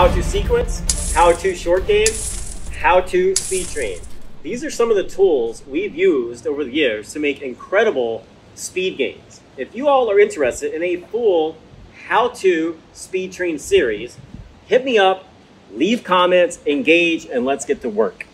how to sequence, how to short game, how to speed train. These are some of the tools we've used over the years to make incredible speed gains. If you all are interested in a full how to speed train series, hit me up, leave comments, engage, and let's get to work.